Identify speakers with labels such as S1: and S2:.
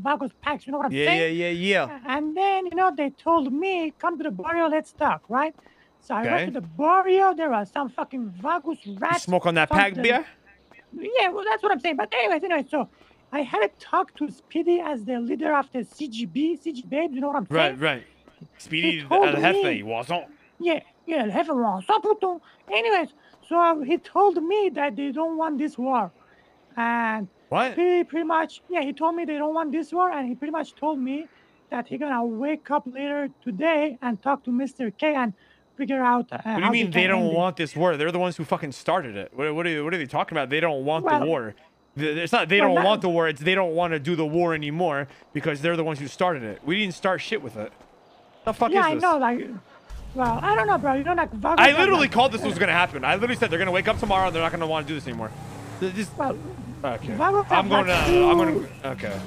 S1: Vagos packs. You know what I'm
S2: Yeah,
S1: saying?
S2: yeah, yeah, yeah.
S1: And then, you know, they told me, come to the barrio, let's talk, right? So I
S2: Okay.
S1: went to the barrio. There are some fucking Vagos
S2: You
S1: rats.
S2: smoke on that pack beer?
S1: Yeah, well, that's what I'm saying. But anyways, anyway, so I had a talk to Speedy as the leader of the CGB, CG Babes, you know what I'm saying?
S2: Right, right. Speedy El Jefe wasn't.
S1: Yeah, yeah, el jefe puto. Anyways, so he told me that they don't want this war. And
S2: What?
S1: pretty, pretty much, yeah, he told me they don't want this war. And he pretty much told me that he gonna wake up later today and talk to Mr. K and figure out. Uh,
S2: What do you mean they don't want this war? They're the ones who fucking started it. What, what, are, what are they talking about? They don't want the war. It's not they
S1: Well,
S2: don't want the war. It's they don't want to do the war anymore because they're the ones who started it. We didn't start shit with it. The fuck
S1: Yeah,
S2: is
S1: I know, like, well, I don't know, bro. You know, like,
S2: I literally
S1: like-
S2: called this was gonna happen. I literally said they're gonna wake up tomorrow and they're not gonna want to do this anymore. Just okay. I'm going to. I'm gonna. Okay.